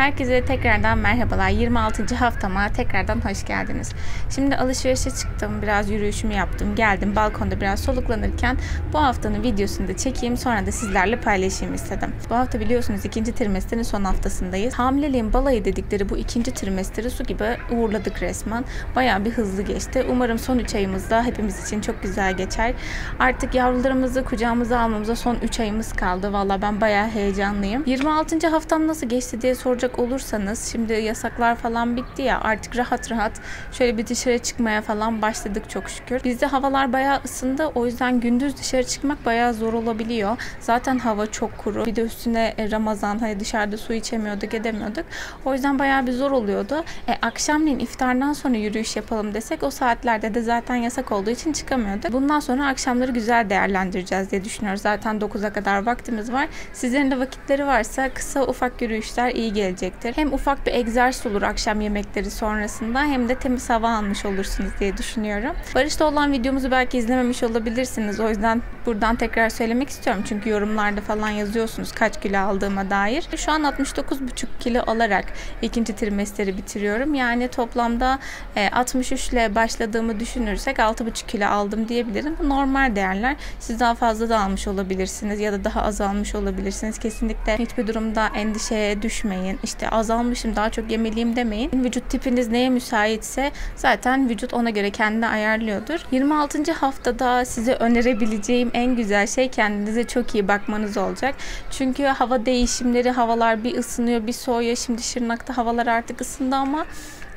Herkese tekrardan merhabalar. 26. haftama tekrardan hoş geldiniz. Şimdi alışverişe çıktım. Biraz yürüyüşümü yaptım. Geldim balkonda biraz soluklanırken bu haftanın videosunu da çekeyim. Sonra da sizlerle paylaşayım istedim. Bu hafta biliyorsunuz ikinci trimesterin son haftasındayız. Hamileliğin balayı dedikleri bu ikinci trimesteri su gibi uğurladık resmen. Bayağı bir hızlı geçti. Umarım son 3 ayımızda hepimiz için çok güzel geçer. Artık yavrularımızı kucağımıza almamıza son 3 ayımız kaldı. Valla ben bayağı heyecanlıyım. 26. haftam nasıl geçti diye soracak olursanız şimdi yasaklar falan bitti ya artık rahat rahat şöyle bir dışarı çıkmaya falan başladık çok şükür. Bizde havalar bayağı ısındı o yüzden gündüz dışarı çıkmak bayağı zor olabiliyor. Zaten hava çok kuru. Bir de üstüne e, Ramazan hani dışarıda su içemiyorduk edemiyorduk. O yüzden bayağı bir zor oluyordu. E, akşamleyin iftardan sonra yürüyüş yapalım desek o saatlerde de zaten yasak olduğu için çıkamıyorduk. Bundan sonra akşamları güzel değerlendireceğiz diye düşünüyoruz. Zaten 9'a kadar vaktimiz var. Sizlerin de vakitleri varsa kısa ufak yürüyüşler iyi gelecektir. Hem ufak bir egzersiz olur akşam yemekleri sonrasında hem de temiz hava almış olursunuz diye düşünüyorum. Barış'ta olan videomuzu belki izlememiş olabilirsiniz. O yüzden buradan tekrar söylemek istiyorum. Çünkü yorumlarda falan yazıyorsunuz kaç kilo aldığıma dair. Şu an 69,5 kilo olarak ikinci trimesteri bitiriyorum. Yani toplamda 63 e, ile başladığımı düşünürsek 6,5 kilo aldım diyebilirim. Bu normal değerler. Siz daha fazla da almış olabilirsiniz ya da daha az almış olabilirsiniz. Kesinlikle hiçbir durumda endişeye düşmeyin. İşte azalmışım daha çok yemeliyim demeyin. Vücut tipiniz neye müsaitse zaten vücut ona göre kendini ayarlıyordur. 26. haftada size önerebileceğim en güzel şey kendinize çok iyi bakmanız olacak. Çünkü hava değişimleri, havalar bir ısınıyor bir soğuyor. Şimdi Şırnak'ta havalar artık ısındı ama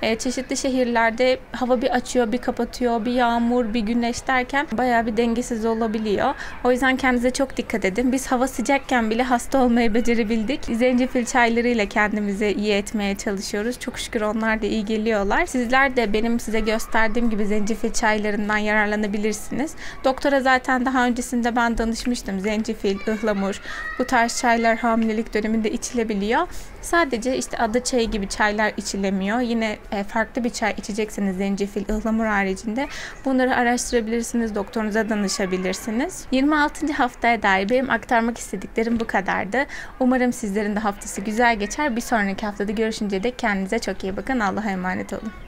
e, çeşitli şehirlerde hava bir açıyor, bir kapatıyor, bir yağmur, bir güneş derken bayağı bir dengesiz olabiliyor. O yüzden kendinize çok dikkat edin. Biz hava sıcakken bile hasta olmayı becerebildik. Zencefil çaylarıyla kendimizi iyi etmeye çalışıyoruz. Çok şükür onlar da iyi geliyorlar. Sizler de benim size gösterdiğim gibi zencefil çaylarından yararlanabilirsiniz. Doktora zaten daha öncesinde ben danışmıştım. Zencefil, ıhlamur bu tarz çaylar hamilelik döneminde içilebiliyor. Sadece işte ada çayı gibi çaylar içilemiyor. Yine farklı bir çay içecekseniz zencefil, ıhlamur haricinde bunları araştırabilirsiniz. Doktorunuza danışabilirsiniz. 26. haftaya dair benim aktarmak istediklerim bu kadardı. Umarım sizlerin de haftası güzel geçer. Bir sonraki haftada görüşünce de kendinize çok iyi bakın. Allah'a emanet olun.